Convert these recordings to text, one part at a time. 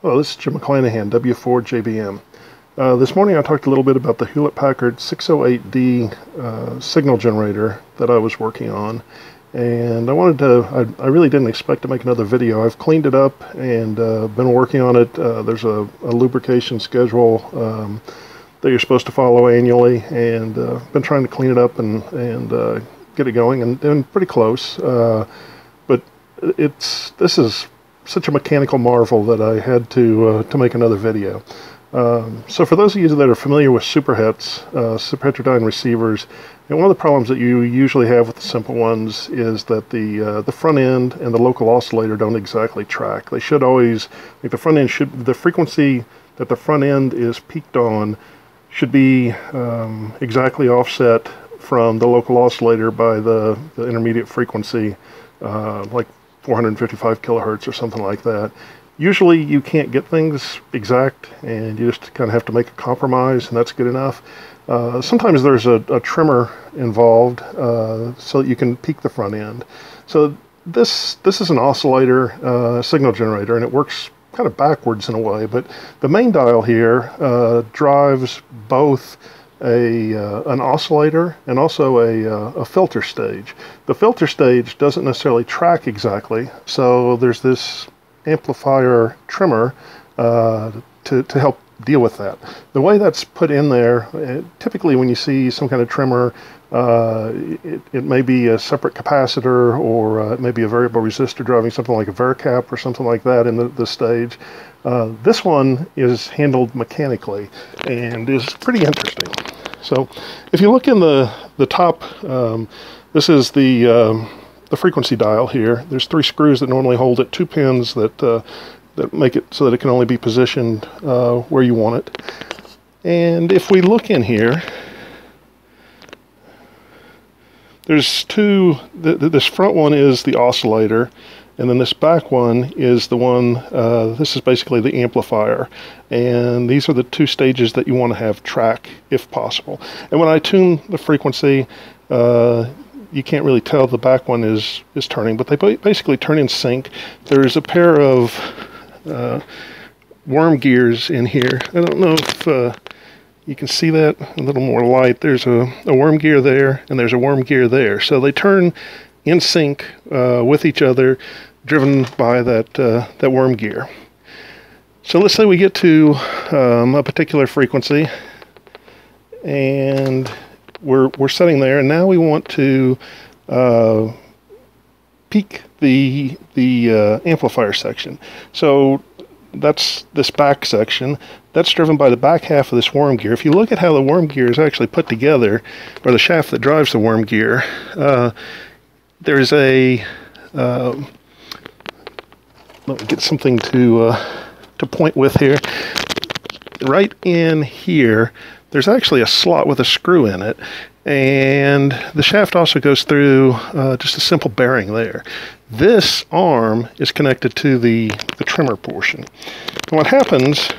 Hello, this is Jim McClanahan, W4JBM. Uh, this morning I talked a little bit about the Hewlett Packard 608D uh, signal generator that I was working on. And I wanted to, I, I, really didn't expect to make another video. I've cleaned it up and uh, been working on it. Uh, there's a, a, lubrication schedule um, that you're supposed to follow annually and uh, been trying to clean it up and, and uh, get it going and, and pretty close. but it's, this is such a mechanical marvel that I had to uh, to make another video. Um, so for those of you that are familiar with superhets, uh, superheterodyne receivers, and one of the problems that you usually have with the simple ones is that the uh, the front end and the local oscillator don't exactly track. They should always, like the front end should, the frequency that the front end is peaked on should be um, exactly offset from the local oscillator by the, the intermediate frequency, uh, like 455 kilohertz or something like that. Usually you can't get things exact and you just kind of have to make a compromise and that's good enough. Uh, sometimes there's a, a trimmer involved uh, so that you can peak the front end. So this, this is an oscillator uh, signal generator and it works kind of backwards in a way, but the main dial here uh, drives both a uh, an oscillator and also a, uh, a filter stage. The filter stage doesn't necessarily track exactly, so there's this amplifier trimmer uh, to, to help deal with that. The way that's put in there, uh, typically when you see some kind of trimmer, uh, it, it may be a separate capacitor or uh, it may be a variable resistor driving something like a Varicap or something like that in the, the stage. Uh, this one is handled mechanically and is pretty interesting. So if you look in the, the top, um, this is the, um, the frequency dial here. There's three screws that normally hold it, two pins that, uh, that make it so that it can only be positioned uh, where you want it. And if we look in here, there's two, th this front one is the oscillator, and then this back one is the one, uh, this is basically the amplifier. And these are the two stages that you want to have track if possible. And when I tune the frequency, uh, you can't really tell the back one is, is turning, but they basically turn in sync. There's a pair of uh, worm gears in here. I don't know if uh, you can see that a little more light. There's a, a worm gear there, and there's a worm gear there. So they turn in sync uh, with each other driven by that, uh, that worm gear. So let's say we get to um, a particular frequency and we're, we're setting there and now we want to uh, peak the, the uh, amplifier section. So that's this back section. That's driven by the back half of this worm gear. If you look at how the worm gear is actually put together, or the shaft that drives the worm gear, uh, there's a uh, let me get something to uh, to point with here. Right in here, there's actually a slot with a screw in it, and the shaft also goes through uh, just a simple bearing there. This arm is connected to the, the trimmer portion. And what happens,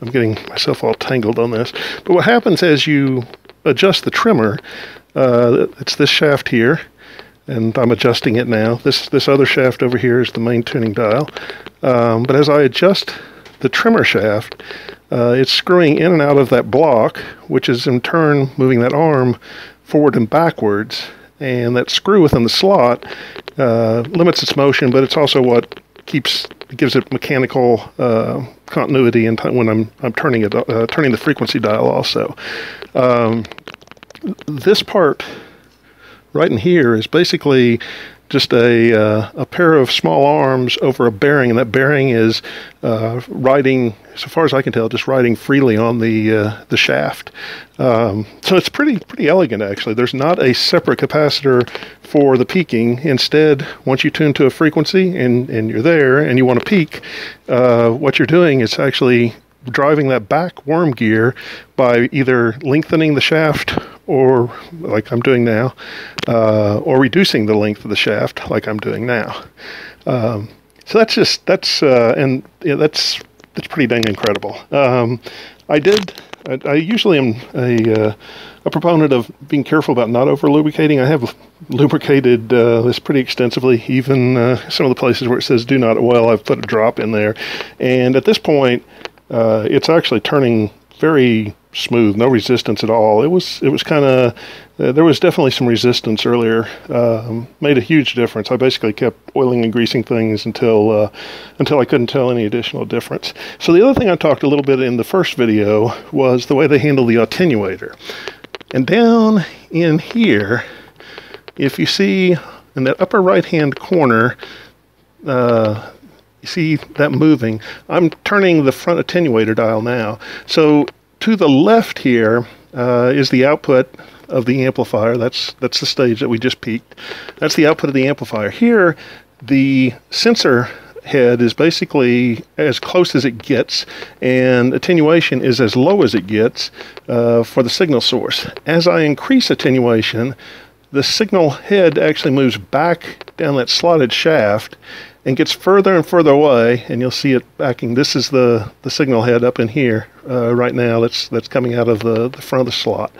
I'm getting myself all tangled on this, but what happens as you adjust the trimmer, uh, it's this shaft here, and I'm adjusting it now. This this other shaft over here is the main tuning dial. Um, but as I adjust the trimmer shaft, uh, it's screwing in and out of that block, which is in turn moving that arm forward and backwards. And that screw within the slot uh, limits its motion, but it's also what keeps gives it mechanical uh, continuity and when I'm I'm turning it uh, turning the frequency dial also. Um, this part right in here is basically just a, uh, a pair of small arms over a bearing, and that bearing is uh, riding, so far as I can tell, just riding freely on the uh, the shaft. Um, so it's pretty pretty elegant actually. There's not a separate capacitor for the peaking. Instead, once you tune to a frequency and and you're there and you want to peak, uh, what you're doing is actually driving that back worm gear by either lengthening the shaft or like I'm doing now, uh, or reducing the length of the shaft like I'm doing now. Um, so that's just that's uh, and yeah, that's that's pretty dang incredible. Um, I did. I, I, usually am a, uh, a proponent of being careful about not over lubricating. I have lubricated uh, this pretty extensively, even uh, some of the places where it says do not oil, I've put a drop in there. And at this point, uh, it's actually turning very smooth, no resistance at all. It was it was kind of uh, there was definitely some resistance earlier. Um, made a huge difference. I basically kept oiling and greasing things until uh, until I couldn't tell any additional difference. So the other thing I talked a little bit in the first video was the way they handle the attenuator. And down in here, if you see in that upper right hand corner, uh, you see that moving. I'm turning the front attenuator dial now. So to the left here uh, is the output of the amplifier. That's that's the stage that we just peaked. That's the output of the amplifier. Here, the sensor head is basically as close as it gets, and attenuation is as low as it gets uh, for the signal source. As I increase attenuation, the signal head actually moves back down that slotted shaft and gets further and further away, and you'll see it backing. This is the, the signal head up in here uh, right now that's, that's coming out of the, the front of the slot.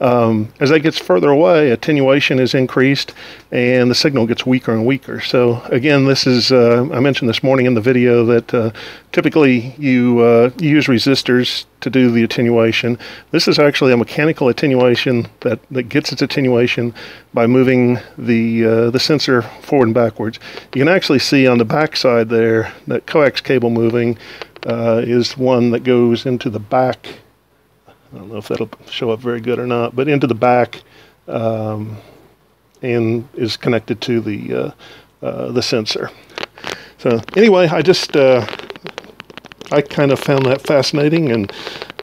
Um, as that gets further away, attenuation is increased and the signal gets weaker and weaker. So again, this is, uh, I mentioned this morning in the video that uh, typically you, uh, use resistors to do the attenuation. This is actually a mechanical attenuation that, that gets its attenuation by moving the, uh, the sensor forward and backwards. You can actually see on the back side there that coax cable moving uh, is one that goes into the back I don't know if that'll show up very good or not, but into the back um, and is connected to the uh, uh, the sensor. So anyway, I just uh, I kind of found that fascinating, and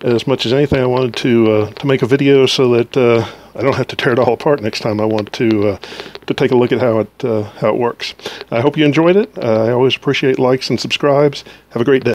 as much as anything, I wanted to uh, to make a video so that uh, I don't have to tear it all apart next time I want to uh, to take a look at how it how it works. I hope you enjoyed it. I always appreciate likes and subscribes. Have a great day.